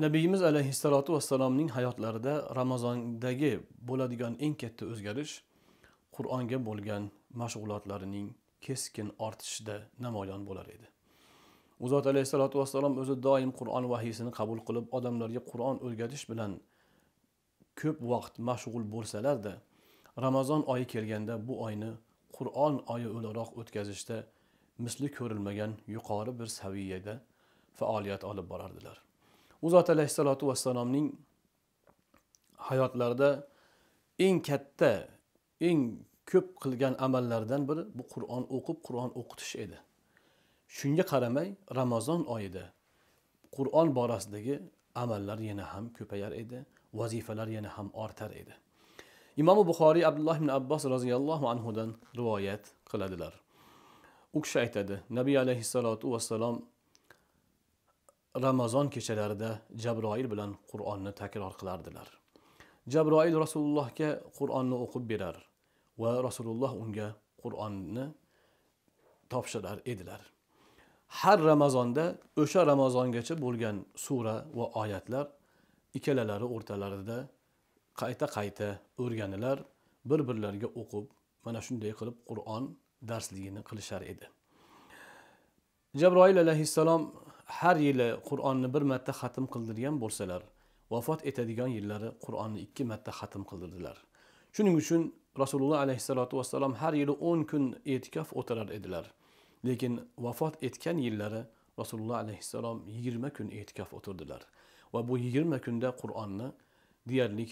nabiyimiz alayhissalotu vassalomning hayotlarida ramazondagi bo'ladigan eng katta o'zgarish qur'onga bo'lgan mashg'ulotlarining keskin ortishida namoyon bo'lar edi. U zot alayhissalotu vassalom o'zi doim qur'on vahiysini qabul qilib odamlarga qur'on o'rgatish bilan ko'p vaqt mashg'ul bo'lsalarda ramazon oyi kelganda bu oyni qur'on oyi o'laroq o'tkazishda misli ko'rilmagan yuqori bir saviyada faoliyat olib borardilar. U zot alayhissalotu vassalomning hayotlarida eng katta eng ko'p qilgan amallaridan biri bu qur'on o'qib qur'on o'qitish edi. Shunga qaramay ramazon oyida qur'on borasidagi amallar yana ham ko'payar edi vazifalar yana ham ortar edi. Imomi buxoriy abdulloh ibn abbos roziyallohu anhudan rivoyat qiladilar. U kishi aytadi nabiy alayhissalotu vassalom ramazon kechalarida jabroil bilan qur'onni takror qilardilar. Jabroil rasulullohga qur'onni o'qib berar va rasululloh unga qur'onni topshirar edilar. Har ramazonda o'sha ramazongacha bo'lgan sura va oyatlar ikkalalari o'rtalarida qayta qayta o'rganilar bir birlariga o'qib mana shunday qilib qur'on darsligini qilishar edi. Jabroil alayhissalom har yili qur'onni bir marta xatm qildirgan bo'lsalar vafot etadigan yillari qur'onni ikki marta xatm qildirdilar. Shuning uchun rasululloh alayhissalotu vassalom har yili o'n kun e'tikof o'tirar edilar. Lekin vafot etgan yillari rasululloh alayhissalom yigirma kun e'tikof o'tirdilar. Va bu yigirma kunda qur'onni deyarli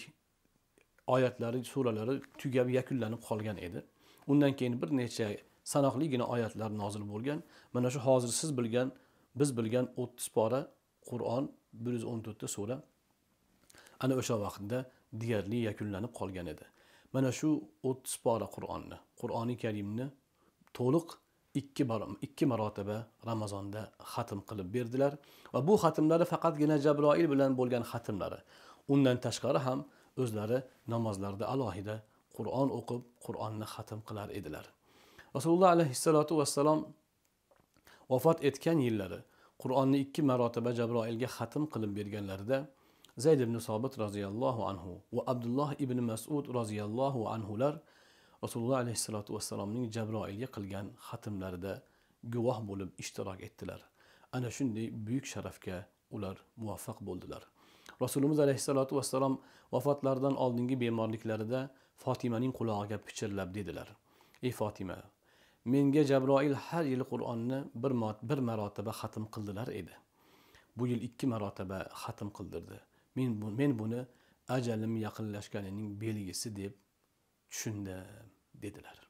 oyatlari suralari tugab yakunlanib qolgan edi. Undan keyin bir necha sanoqligina oyatlar nozil bo'lgan. Mana shu hozir siz bilgan biz bilgan o'ttiz pora qur'on bir yuz o'n to'rtta sura ana o'sha vaqtda deyarli yakunlanib qolgan edi. Mana shu o'ttiz pora qur'onni qur'oni karimni to'liq ikki ikki marotaba ramazonda xatm qilib berdilar va bu xatmlari faqatgina jabroil bilan bo'lgan xatmlari undan tashqari ham o'zlari namozlarda alohida qur'on o'qib qur'onni xatm qilar edilar. Rasululloh alayhissalotu vassalom vafot etgan yillari qur'onni ikki marotaba jabroilga xatm qilib berganlarida zayd ibn sobit roziyallohu anhu va abdulloh ibn masud roziyallohu anhular rasululloh alayhissalotu vassalomning jabroilga qilgan xatmlarida guvoh bo'lib ishtirok etdilar. Ana shunday buyuk sharafga ular muvaffaq bo'ldilar. Rasulimiz alayhissalotu vassalom vafotlaridan oldingi bemorliklarida fotimaning qulog'iga pichirlab dedilar. Ey fotima menga jabroil har yili qur'onni bir, bir marotaba xatm qildilar edi. Bu yil ikki marotaba xatm qildirdi. Men, bu, men buni ajalim yaqinlashganining belgisi deb tushundim dedilar.